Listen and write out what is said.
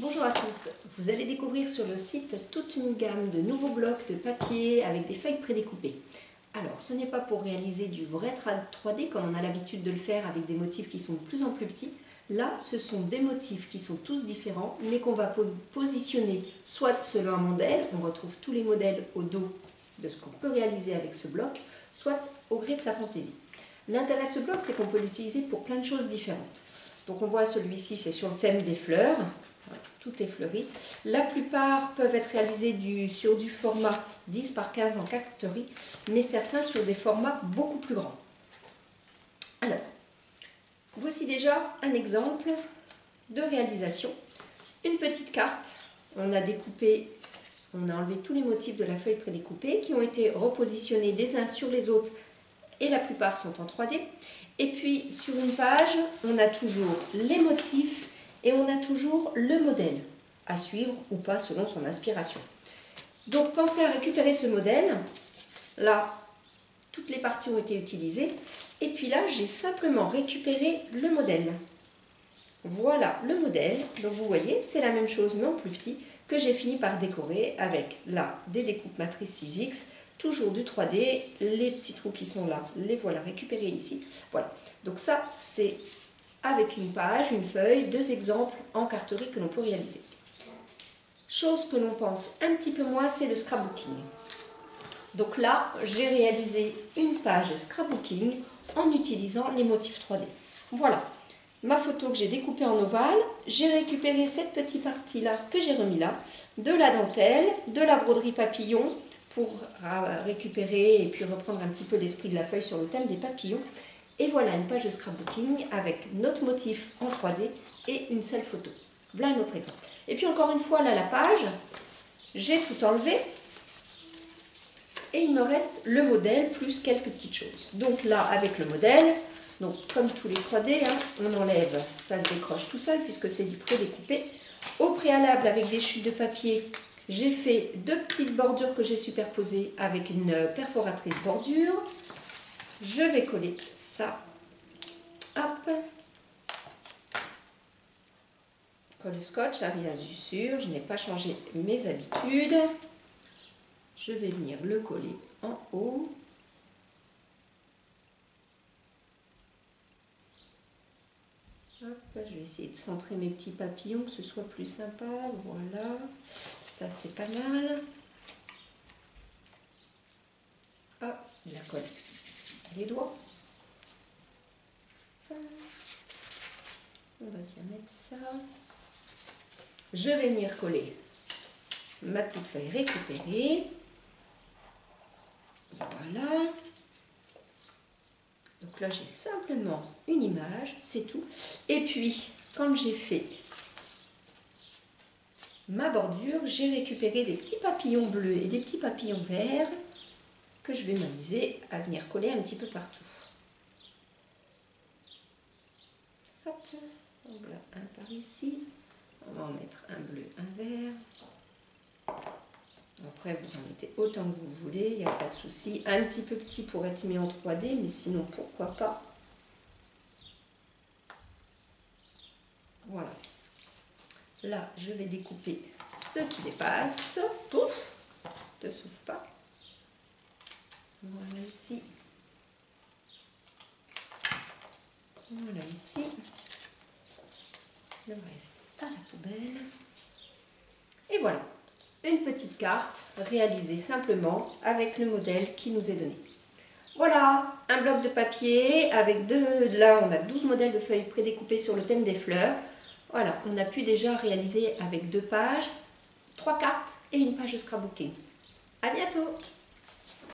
Bonjour à tous, vous allez découvrir sur le site toute une gamme de nouveaux blocs de papier avec des feuilles prédécoupées. Alors ce n'est pas pour réaliser du vrai 3D comme on a l'habitude de le faire avec des motifs qui sont de plus en plus petits. Là ce sont des motifs qui sont tous différents mais qu'on va positionner soit selon un modèle, on retrouve tous les modèles au dos de ce qu'on peut réaliser avec ce bloc, soit au gré de sa fantaisie. L'intérêt de ce bloc c'est qu'on peut l'utiliser pour plein de choses différentes. Donc on voit celui-ci c'est sur le thème des fleurs, tout est fleuri. La plupart peuvent être réalisés du, sur du format 10 par 15 en carterie, mais certains sur des formats beaucoup plus grands. Alors, voici déjà un exemple de réalisation. Une petite carte, on a découpé, on a enlevé tous les motifs de la feuille prédécoupée qui ont été repositionnés les uns sur les autres et la plupart sont en 3D. Et puis sur une page, on a toujours les motifs et on a toujours le modèle à suivre ou pas selon son inspiration. Donc pensez à récupérer ce modèle. Là, toutes les parties ont été utilisées. Et puis là, j'ai simplement récupéré le modèle. Voilà le modèle. Donc vous voyez, c'est la même chose mais en plus petit que j'ai fini par décorer avec là des découpes matrices 6X, toujours du 3D, les petits trous qui sont là, les voilà récupérés ici. Voilà, donc ça c'est avec une page, une feuille, deux exemples en carterie que l'on peut réaliser. Chose que l'on pense un petit peu moins, c'est le scrapbooking. Donc là, j'ai réalisé une page scrapbooking en utilisant les motifs 3D. Voilà, ma photo que j'ai découpée en ovale, j'ai récupéré cette petite partie-là que j'ai remis là, de la dentelle, de la broderie papillon, pour récupérer et puis reprendre un petit peu l'esprit de la feuille sur le thème des papillons. Et voilà une page de scrapbooking avec notre motif en 3D et une seule photo. Voilà un autre exemple. Et puis encore une fois, là, la page, j'ai tout enlevé. Et il me reste le modèle plus quelques petites choses. Donc là, avec le modèle, donc comme tous les 3D, hein, on enlève, ça se décroche tout seul puisque c'est du pré-découpé. Au préalable, avec des chutes de papier, j'ai fait deux petites bordures que j'ai superposées avec une perforatrice bordure. Je vais coller ça. Hop. Colle scotch à sûr, je n'ai pas changé mes habitudes. Je vais venir le coller en haut. Hop, je vais essayer de centrer mes petits papillons, que ce soit plus sympa. Voilà, ça c'est pas mal. Hop, la colle les doigts. On va bien mettre ça. Je vais venir coller ma petite feuille récupérée. Voilà. Donc là, j'ai simplement une image, c'est tout. Et puis, quand j'ai fait ma bordure, j'ai récupéré des petits papillons bleus et des petits papillons verts je vais m'amuser à venir coller un petit peu partout. Hop, un par ici. On va en mettre un bleu, un vert. Après, vous en mettez autant que vous voulez, il n'y a pas de souci. Un petit peu petit pour être mis en 3D, mais sinon, pourquoi pas? Voilà. Là, je vais découper ce qui dépasse. Pouf pas. Voilà ici. Voilà ici. Le reste à la poubelle. Et voilà, une petite carte réalisée simplement avec le modèle qui nous est donné. Voilà, un bloc de papier avec deux, là on a 12 modèles de feuilles prédécoupées sur le thème des fleurs. Voilà, on a pu déjà réaliser avec deux pages, trois cartes et une page de scrapbooking. A bientôt